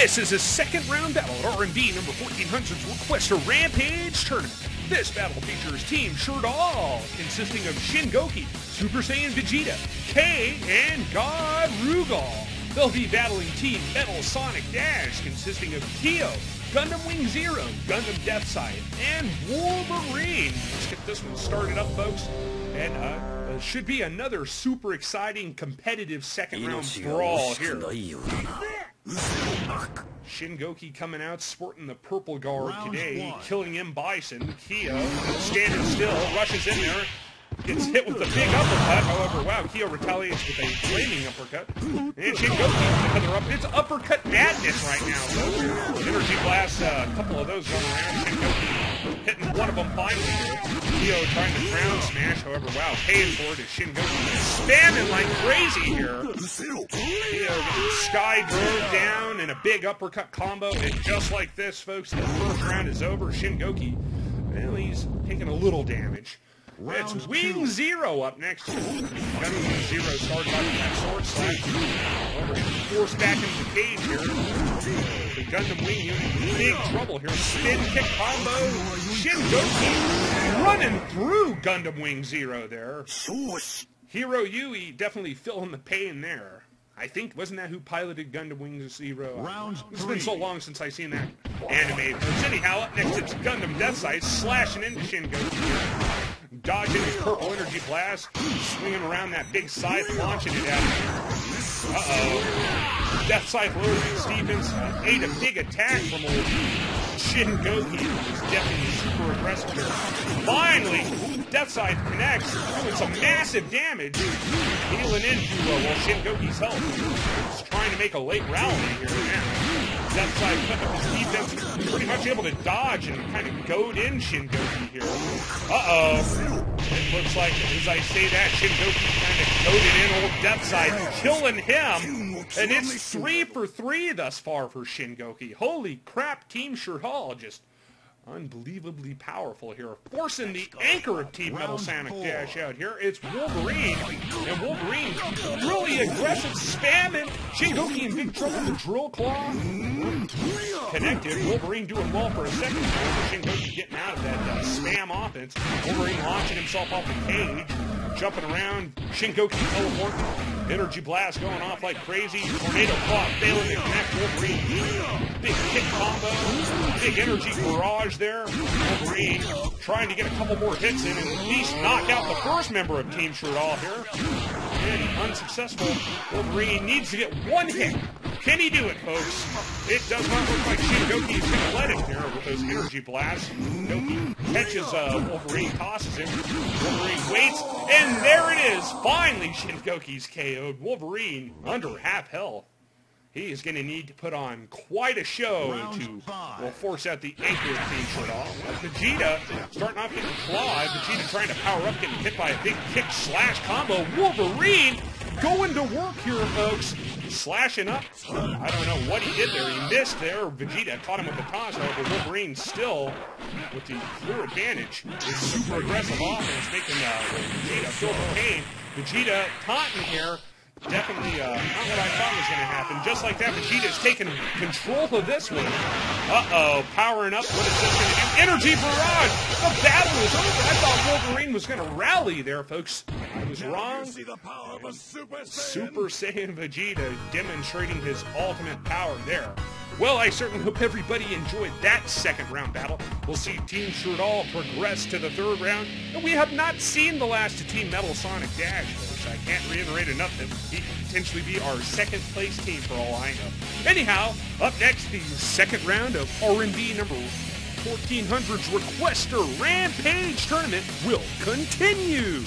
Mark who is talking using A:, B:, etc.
A: This is a second round battle at RMB number 1400's Requester Rampage Tournament. This battle features Team Shirdel, consisting of Shin Gouki, Super Saiyan Vegeta, K, and God Rugal. They'll be battling Team Metal Sonic Dash, consisting of Kyo, Gundam Wing Zero, Gundam Death Scythe, and Wolverine. Let's get this one started up, folks. And uh, uh, should be another super exciting, competitive second round brawl here. Shin Gouki coming out sporting the purple guard
B: Round
A: today,
B: one.
A: killing M. Bison. Kyo standing still, rushes in there, gets hit with a big uppercut. However, wow, Kyo retaliates with a flaming uppercut. And Shin Gouki with another up. It's uppercut madness right now. So, energy blast, uh, a couple of those going around. Shin Gouki hitting one of them finally. Kyo trying to ground smash. However, wow, paying for it is Shin Gouki spamming like crazy here. Kyo sky drove down in a big uppercut combo, and just like this, folks, the first round is over. Shin Gouki, well, he's taking a little damage. It's
B: Round
A: Wing
B: two.
A: Zero up next. Gundam Wing Zero started with that sword slash. Forced back into the cage here. The Gundam Wing unit in big trouble here. Spin kick combo. Shin Gouki running through Gundam Wing Zero there. Heero Yuy definitely feeling the pain there. I think wasn't that who piloted Gundam Wing Zero?
B: Round
A: It's been so long since I've seen that anime. But anyhow, up next it's Gundam Death Scythe slashing into Shin Gouki. Dodging his purple energy blast, swinging around that big scythe, launching it at him. Uh-oh. Death Scythe loaded Stevens ate a big attack from old Shin Gouki, who's definitely super aggressive here. Finally, Death Scythe connects, doing some massive damage, healing into uh, well, Shin Gouki's health. He's trying to make a late rally here now. Putting up his defense, pretty much able to dodge and kind of goad in Shin Gouki here. Uh-oh. It looks like, as I say that, Shin Gouki kind of goaded in old Death Scythe, killing him. And it's three for three thus far for Shin Gouki. Holy crap, Team Shirdel just unbelievably powerful here. Forcing the anchor of Team Metal
B: Round
A: Sonic. Dash out here. It's Wolverine. And Wolverine really aggressive, spamming Shin Gouki in big trouble. The drill claw connected. Wolverine doing well for a second. However, Shin Gouki getting out of that uh, spam offense. Wolverine launching himself off the cage. Jumping around. Shin Gouki teleporting. Energy blast going off like crazy. Tornado claw failing to connect Wolverine. Big kick combo. Big energy barrage there. Wolverine trying to get a couple more hits in and at least knock out the first member of Team Shirdel here. And unsuccessful. Wolverine needs to get one hit. Can he do it, folks? It does not look like Shin Gouki is going to let him here with those energy blasts. Shin Gouki catches uh, Wolverine, tosses him. Wolverine waits, and there it is. Finally, Shin Gouki's KO'd. Wolverine under half health. He is going to need to put on quite a show
B: Round
A: to
B: five.
A: well, force out the anchor of Team Shirdel. Vegeta starting off getting clawed. Vegeta trying to power up, getting hit by a big kick slash combo. Wolverine going to work here, folks. Slashing up. I don't know what he did there. He missed there. Vegeta caught him with the toss. However, Wolverine still with the clear advantage. His super aggressive offense making uh, Vegeta feel the pain. Vegeta taunting here. Definitely uh, not what I thought was going to happen. Just like that, Vegeta's taking control of this one. Uh-oh, powering up. What is this going to do? Energy barrage! The battle is over. I thought Wolverine was going to rally there, folks. I was wrong.
B: See the power of a Super Saiyan.
A: Super Saiyan Vegeta demonstrating his ultimate power there. Well, I certainly hope everybody enjoyed that second round battle. We'll see Team Shirdel progress to the third round, and we have not seen the last of Team Metal Sonic Dash, folks. I can't reiterate enough that he could potentially be our second place team for all I know. Anyhow, up next, the second round of RMB number 1400's Requester Rampage Tournament will continue.